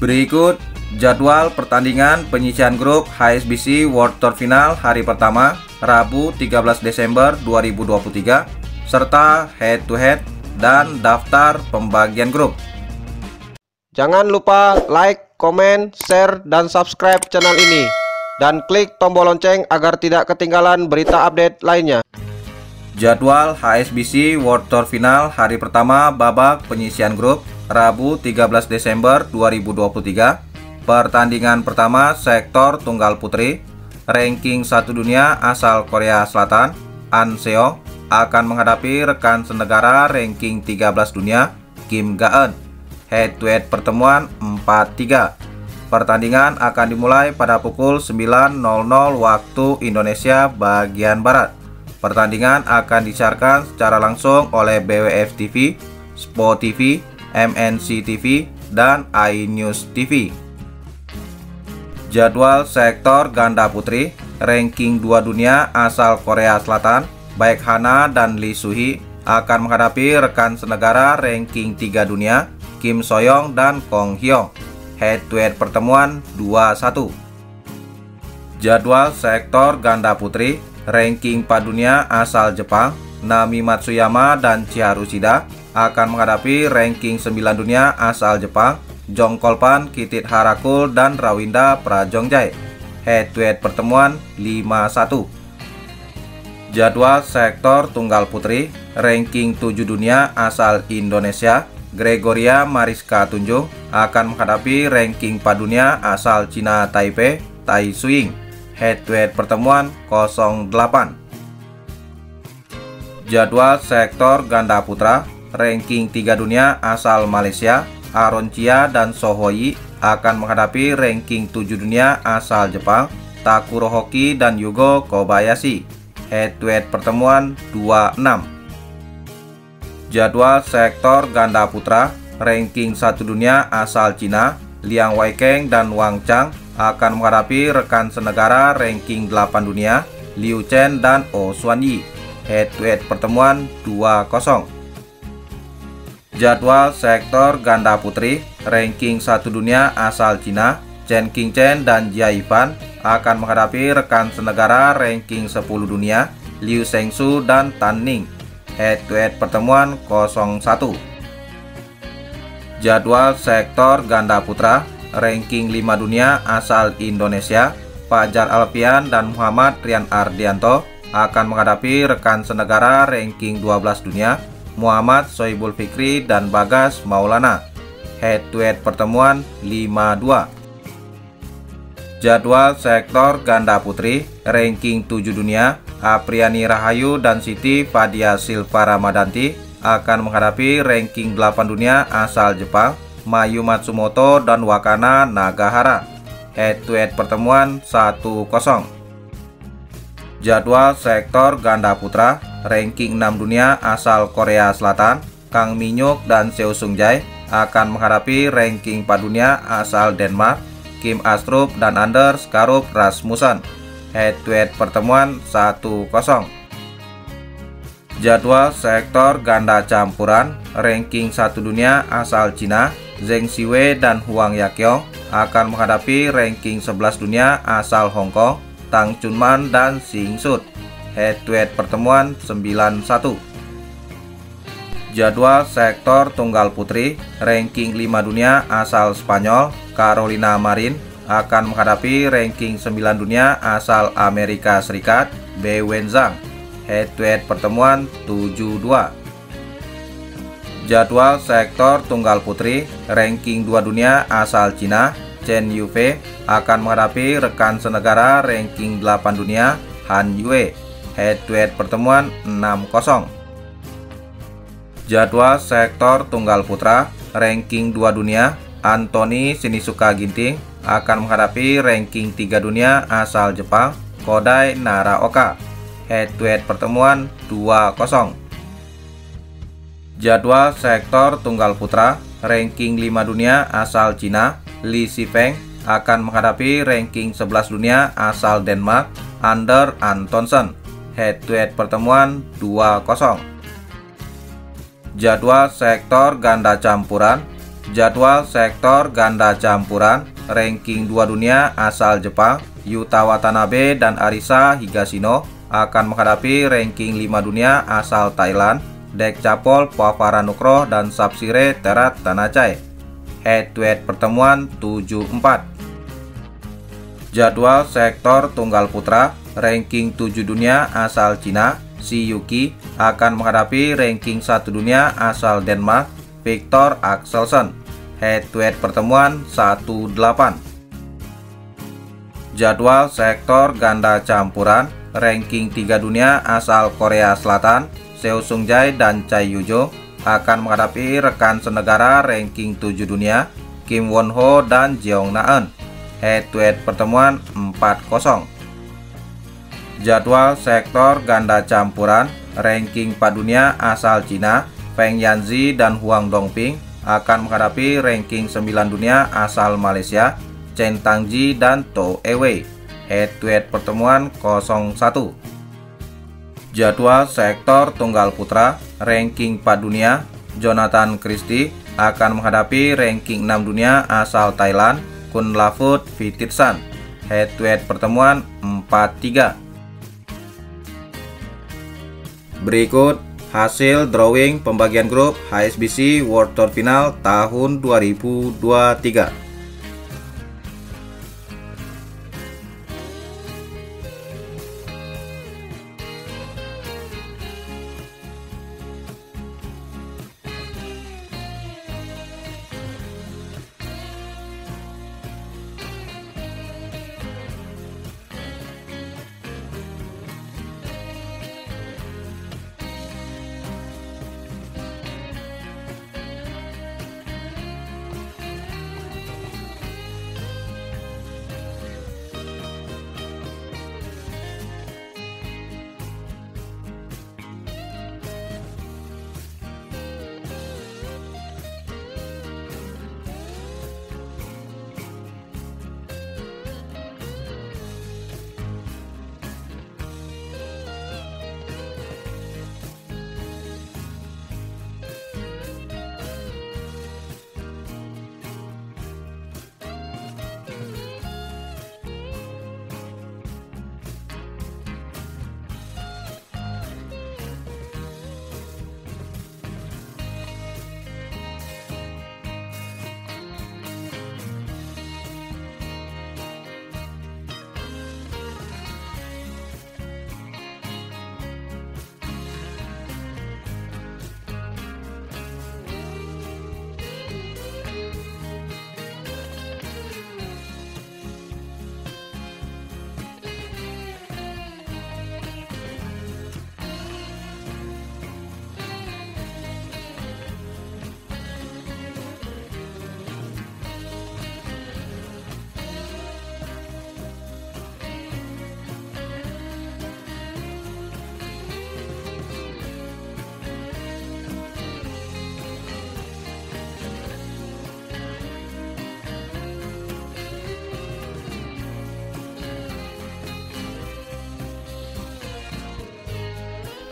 Berikut jadwal pertandingan penyisian grup HSBC World Tour Final hari pertama Rabu 13 Desember 2023 serta head to head dan daftar pembagian grup. Jangan lupa like, komen, share, dan subscribe channel ini dan klik tombol lonceng agar tidak ketinggalan berita update lainnya. Jadwal HSBC World Tour Final hari pertama babak penyisian grup Rabu 13 Desember 2023 Pertandingan pertama sektor tunggal putri. Ranking 1 dunia asal Korea Selatan An Seo akan menghadapi rekan senegara ranking 13 dunia Kim Ga-eun. Head to head pertemuan 4-3 Pertandingan akan dimulai pada pukul 9.00 waktu Indonesia bagian Barat. Pertandingan akan disiarkan secara langsung oleh BWF TV, Spo TV, MNC TV, dan iNews TV. Jadwal sektor ganda putri, ranking 2 dunia asal Korea Selatan, baik Hana dan Lee Suhi akan menghadapi rekan senegara ranking 3 dunia, Kim Soyoung dan Kong Hyong. Head to head pertemuan 2-1. Jadwal sektor ganda putri, ranking 4 dunia asal Jepang, Nami Matsuyama dan Chiharu Shida akan menghadapi ranking 9 dunia asal Jepang, Jong Kolpan, Kitit Harakul, dan Rawinda Prajongjai. Head to head pertemuan 5-1. Jadwal sektor tunggal putri, ranking 7 dunia asal Indonesia, Gregoria Mariska Tunjung akan menghadapi ranking 4 dunia asal Cina Taipei, Tai Suing. Head to head pertemuan 08. Jadwal sektor ganda putra, ranking 3 dunia asal Malaysia, Aaron Chia dan Sohoi akan menghadapi ranking 7 dunia asal Jepang, Takuro Hoki dan Yugo Kobayashi. Head to head pertemuan 26. Jadwal sektor ganda putra, ranking 1 dunia asal Cina, Liang Weikeng dan Wang Chang akan menghadapi rekan senegara ranking 8 dunia, Liu Chen dan Oh Xuan Yi. Head to head pertemuan 2-0. Jadwal sektor ganda putri, ranking 1 dunia asal Cina, Chen Qingchen dan Jia Yifan akan menghadapi rekan senegara ranking 10 dunia, Liu Shengsu dan Tan Ning. Head to head pertemuan 01. Jadwal sektor ganda putra, ranking 5 dunia asal Indonesia, Fajar Alfian dan Muhammad Rian Ardianto akan menghadapi rekan senegara ranking 12 dunia, Muhammad Soibul Fikri dan Bagas Maulana. Head to head pertemuan 5-2. Jadwal sektor ganda putri, ranking 7 dunia, Apriani Rahayu dan Siti Fadia Silva Ramadanti akan menghadapi ranking 8 dunia asal Jepang, Mayu Matsumoto dan Wakana Nagahara. Head to head pertemuan 1-0. Jadwal sektor ganda putra, ranking 6 dunia asal Korea Selatan, Kang Minyuk dan Seo Sung Jae akan menghadapi ranking 4 dunia asal Denmark, Kim Astrup dan Anders Karup Rasmussen. Head to head pertemuan 1-0. Jadwal sektor ganda campuran, ranking 1 dunia asal Cina, Zheng Siwei dan Huang Yaqiong akan menghadapi ranking 11 dunia asal Hong Kong, Tang Chunman dan Sing Sud head to head pertemuan 91 Jadwal sektor tunggal putri ranking 5 dunia asal Spanyol Carolina Marin akan menghadapi ranking 9 dunia asal Amerika Serikat B Wenzhang head to head pertemuan 72 Jadwal sektor tunggal putri ranking 2 dunia asal Cina Chen Yufei akan menghadapi rekan senegara ranking 8 dunia Han Yue head to head pertemuan 6-0 Jadwal sektor tunggal putra ranking 2 dunia Anthony Sinisuka Ginting akan menghadapi ranking 3 dunia asal Jepang Kodai Naraoka. Head to head pertemuan 2-0 Jadwal sektor tunggal putra ranking 5 dunia asal Cina Li Sifeng akan menghadapi ranking 11 dunia asal Denmark Under Antonsen head to head pertemuan 2-0. Jadwal sektor ganda campuran. Jadwal sektor ganda campuran. Ranking 2 dunia asal Jepang Yuta Watanabe dan Arisa Higashino akan menghadapi ranking 5 dunia asal Thailand Dek Capol Pavara Nukroh dan Sapsire Terat Tanacai. Head to head pertemuan 74 Jadwal sektor tunggal putra ranking 7 dunia asal Cina Si Yuki akan menghadapi ranking 1 dunia asal Denmark Victor Axelsen. Head to head pertemuan 18 Jadwal sektor ganda campuran ranking 3 dunia asal Korea Selatan Seo Sung Jae dan Chai Yujo akan menghadapi rekan senegara ranking 7 dunia Kim Won Ho dan Jeong Naeun head to head pertemuan 4-0 Jadwal sektor ganda campuran ranking 4 dunia asal Cina Feng Yanzi dan Huang Dongping akan menghadapi ranking 9 dunia asal Malaysia Chen Tangji dan To Ewei head to head pertemuan 01 Jadwal sektor tunggal putra ranking 4 dunia Jonathan Christie akan menghadapi ranking 6 dunia asal Thailand Kun Lafut Vititsan head to head pertemuan 4-3 Berikut hasil drawing pembagian grup HSBC World Tour Final tahun 2023.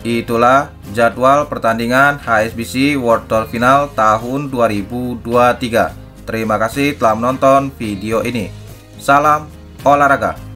Itulah jadwal pertandingan HSBC World Tour Final tahun 2023. Terima kasih telah menonton video ini. Salam olahraga.